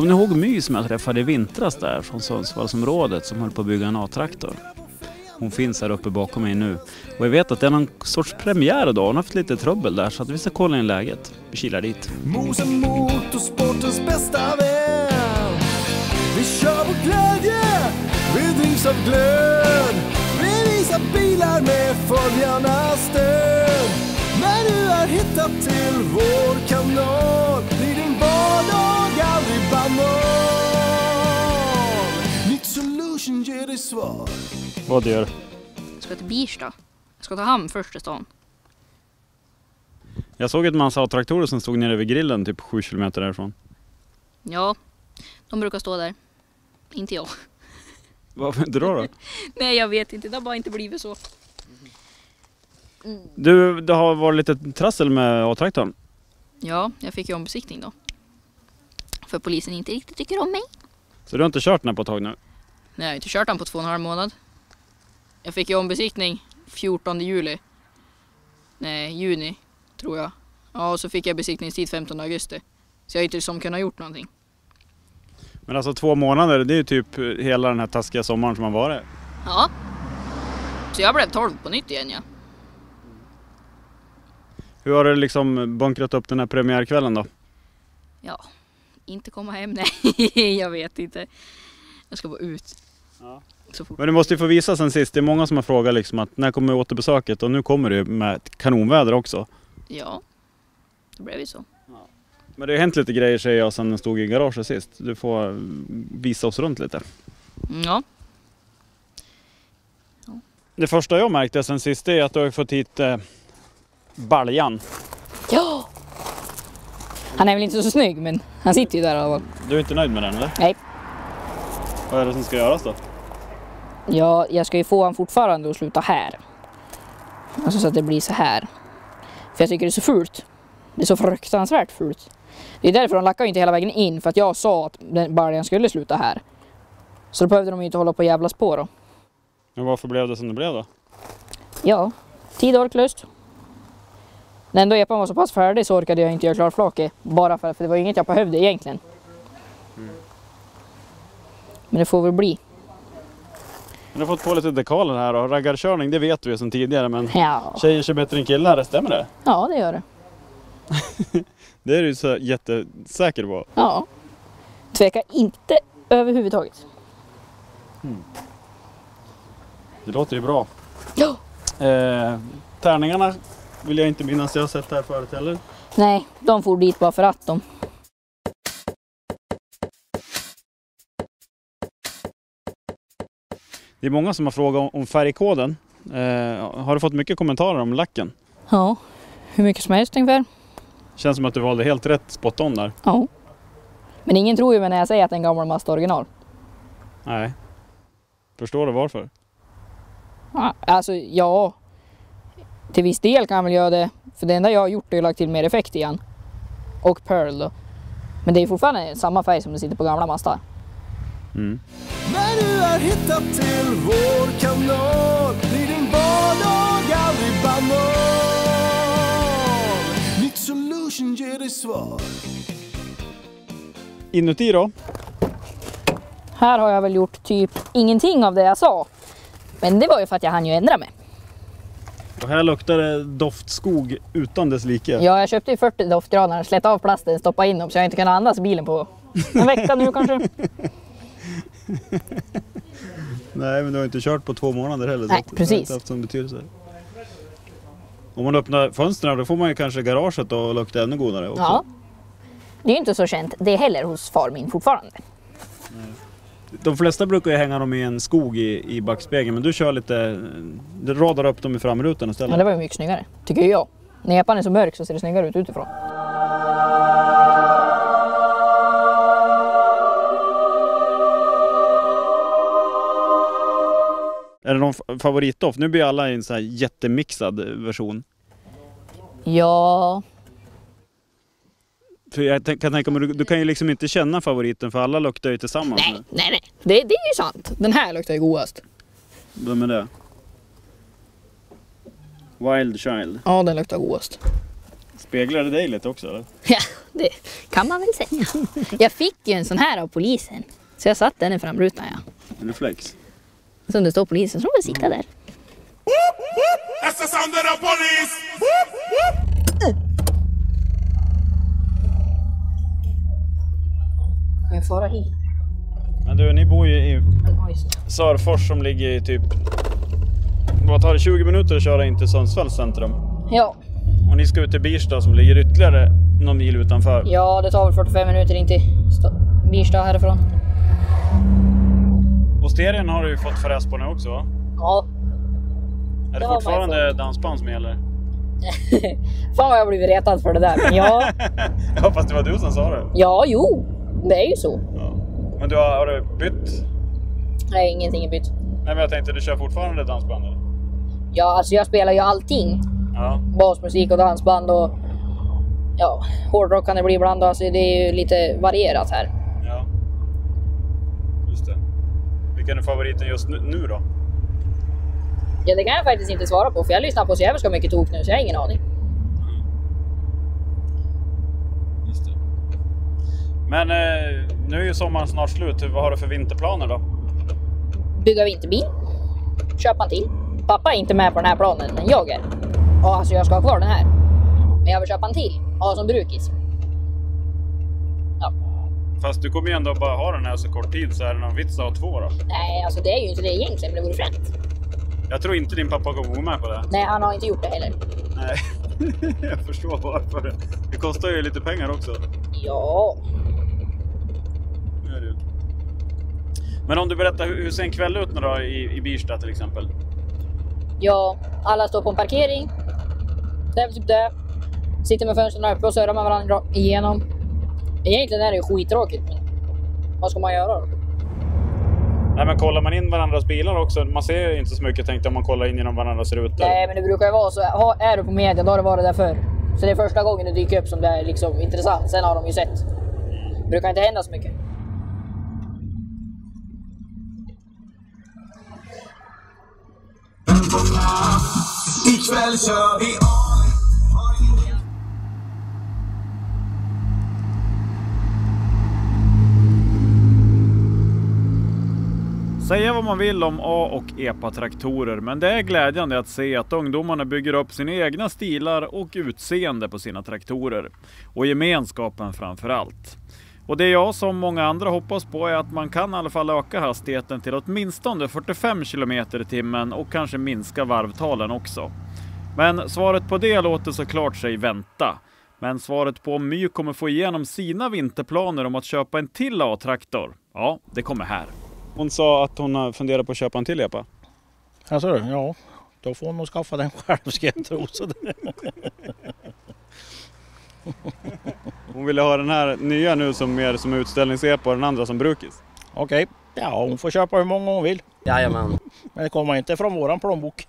Kommer ni ihåg My som jag träffade i vintras där från Sundsvallsområdet som höll på att bygga en A-traktor? Hon finns här uppe bakom mig nu. Och jag vet att det är någon sorts premiär idag. Hon har haft lite trubbel där så att vi ska kolla in läget. Vi kilar dit. Mose motorsportens bästa vän Vi kör på glädje, vi drivs av glöd Vi visar bilar med följarnas stöd När du har hittat till vår kanal vardag aldrig banal Nytt Solution ger dig svar Vad gör Jag ska till Birsta. Jag ska ta hamn först till stan. Jag såg ett massa A-traktorer som stod nere vid grillen typ 7 kilometer därifrån. Ja, de brukar stå där. Inte jag. Varför inte då? då? Nej, jag vet inte. Det har bara inte blivit så. Du, det har varit lite trassel med A-traktorn. Ja, jag fick ju ombesiktning då. För polisen inte riktigt tycker om mig. Så du har inte kört den här på ett tag nu? Nej, jag har inte kört den på två och en halv månad. Jag fick ju ombesiktning 14 juli. Nej, juni tror jag. Ja, och så fick jag besiktningstid 15 augusti. Så jag har inte som kunnat gjort någonting. Men alltså två månader, det är ju typ hela den här taskiga sommaren som har varit. Ja. Så jag blev 12 på nytt igen ja. Hur har du liksom bunkrat upp den här premiärkvällen då? Ja, inte komma hem, nej. jag vet inte. Jag ska bara ut. Ja. Så fort. Men du måste ju få visa sen sist. Det är många som har frågat liksom att när kommer återbesöket? Och nu kommer det med kanonväder också. Ja, det blev ju så. Men det har hänt lite grejer säger jag sen den stod i garaget sist. Du får eh, visa oss runt lite. Mm, Ja, Det första jag märkte sen sist är att du har fått hit eh, Baljan. Ja! Han är väl inte så snygg men han sitter ju där i alla fall. Du är inte nöjd med den eller? Nej. Vad är det som ska göras då? Ja, jag ska ju få han fortfarande att sluta här. Alltså så att det blir så här. För jag tycker det är så fult. Det är så fruktansvärt fult. Det är därför de lackar inte hela vägen in för att jag sa att den baljan skulle sluta här. Så då behövde de ju inte hålla på och jävlas på då. Men varför blev det som det blev då? Ja, tid och orklust. När ändå epan var så pass färdig så orkade jag inte göra klar flaket. Bara för, för det var inget jag behövde egentligen. Men det får väl bli. Du har fått på lite dekaler här och raggarkörning det vet vi ju sedan tidigare men Ja, tjejer kör bättre än killar, stämmer det? ja det gör det. Det är du så jättesäker på. Ja. Tveka inte överhuvudtaget. Det låter ju bra. Ja. Eh, tärningarna vill jag inte minnas jag har sett här förut heller. Nej, de for dit bara för att de. Det är många som har frågat om- färgkoden. Eh, har du fått mycket kommentarer om lacken? Ja, hur mycket som helst ungefär. Känns som att du valde helt rätt spot on där. Ja. Men ingen tror ju mig när jag säger att det är en gammal Mazda original. Nej. Förstår du varför? Alltså ja, till viss del kan jag väl göra det. För det enda jag har gjort är att lagt till mer effekt igen. Och Pearl då. Men det är fortfarande samma färg som det sitter på gamla Mazda. Mm. När du har hittat till vår kanal blir din vardag aldrig banal Nytt Solution ger dig svar Inuti då? Här har jag väl gjort typ ingenting av det jag sa. Men det var ju för att jag hann ju ändra mig. Och här luktar det doftskog utan dess like. Ja, jag köpte ju 40 doftgranar, slet av plasten, stoppade in dem så jag inte kunde andas i bilen på en vecka nu kanske. Nej men du har inte kört på två månader heller. Nej, så att det precis. har inte haft sån betydelse. Om man öppnar fönstren då får man ju kanske garaget att lukta ännu godare också. Ja. Det är ju inte så känt det heller hos far min fortfarande. De flesta brukar ju hänga dem i en skog i, i backspegeln men du kör lite, du radar upp dem i framrutan istället. Men det var ju mycket snyggare, tycker jag. När epan är så mörk så ser det snyggare ut utifrån. Är det någon favoritdoft? Nu blir alla i en så här jättemixad version. Ja, För jag kan tänka mig, du, du kan ju liksom inte känna favoriten för alla luktar ju tillsammans nej, nu. nej, nej. Det, det är ju sant. Den här luktar ju godast. Vem är det? Wild Child. Ja, den luktar godast. Speglar det dig lite också eller? Ja, det kan man väl säga. Jag fick ju en sån här av polisen. Så jag satt den i framrutan ja. Reflex. Som det står polisen, så de får sitta där. That's the sound of the police. Jag fara hit? Men du, ni bor ju i. Sörfors som ligger i typ... Vad tar det? 20 minuter att köra in till Sundsvalls centrum. Ja, Och ni ska ut till Birsta som ligger ytterligare någon mil utanför. ja, det tar väl 45 minuter in till Sta- Birsta härifrån. Och stereon har du ju fått fräs på nu också va? Ja, Är det, Det ju fortfarande dansband som gäller? fan vad jag har blivit retad för det där. Men ja, ja fast det var du som sa det. ja, jo, det är ju så. Ja. Men du har, har du bytt? Nej, ingenting är bytt. Nej men jag tänkte du kör fortfarande dansband eller? Ja, alltså jag spelar ju allting. Ja. Basmusik och dansband och ja, hårdrock kan det bli ibland. Alltså det är ju lite varierat här. Ja. Just det. Vilken är favoriten just nu, nu då? Ja, det kan jag faktiskt inte svara på för jag lyssnar på så jävligt mycket tok nu så jag har ingen aning. Just det. Men eh, nu är ju sommaren snart slut. Vad har du för vinterplaner då? Bygga vinterbil, köpa en till. Pappa är inte med på den här planen, men jag är. Ja, alltså jag ska ha kvar den här. Men jag vill köpa en till, ha som brukis. Ja. Fast du kommer ju ändå bara ha den här så kort tid så är det någon vits att ha två då? Nej, alltså det är ju inte det egentligen, men det vore fränt. Jag tror inte din pappa kommer gå med på det. Nej, han har inte gjort det heller. Nej, jag förstår varför. Det kostar ju lite pengar också. Ja, Nu är det ju. Men om du berättar, hur ser en kväll ut nu då i, i Birsta till exempel? ja, alla står på en parkering. Det är väl typ det. Sitter med fönstren öppna och surrar med varandra igenom. Egentligen är det ju skittråkigt, men vad ska man göra då? Nej men kollar man in varandras bilar också? Man ser ju inte så mycket tänkte om man kollar in genom varandras rutor. Nej, men det brukar ju vara så. Är du på media, då har det varit där förr. Så det är första gången det dyker upp som det är liksom intressant. Sen har de ju sett. Det brukar inte hända så mycket. Ikväll kör vi Säga vad man vill om A och EPA-traktorer, men det är glädjande att se att ungdomarna bygger upp sina egna stilar och utseende på sina traktorer. Och gemenskapen framför allt. Och det jag som många andra hoppas på är att man kan i alla fall öka hastigheten till åtminstone 45 km i timmen och kanske minska varvtalen också. Men svaret på det låter såklart sig vänta. Men svaret på om My kommer få igenom sina vinterplaner om att köpa en till A-traktor, ja, det kommer här. Hon sa att hon funderar på att köpa en till epa. Alltså, ja, då får hon nog skaffa den själv ska jag tro. Hon ville ha den här nya nu som mer som utställningsepa och den andra som brukis. Okej, ja hon får köpa hur många hon vill. Jajamän. Men det kommer inte från våran plånbok.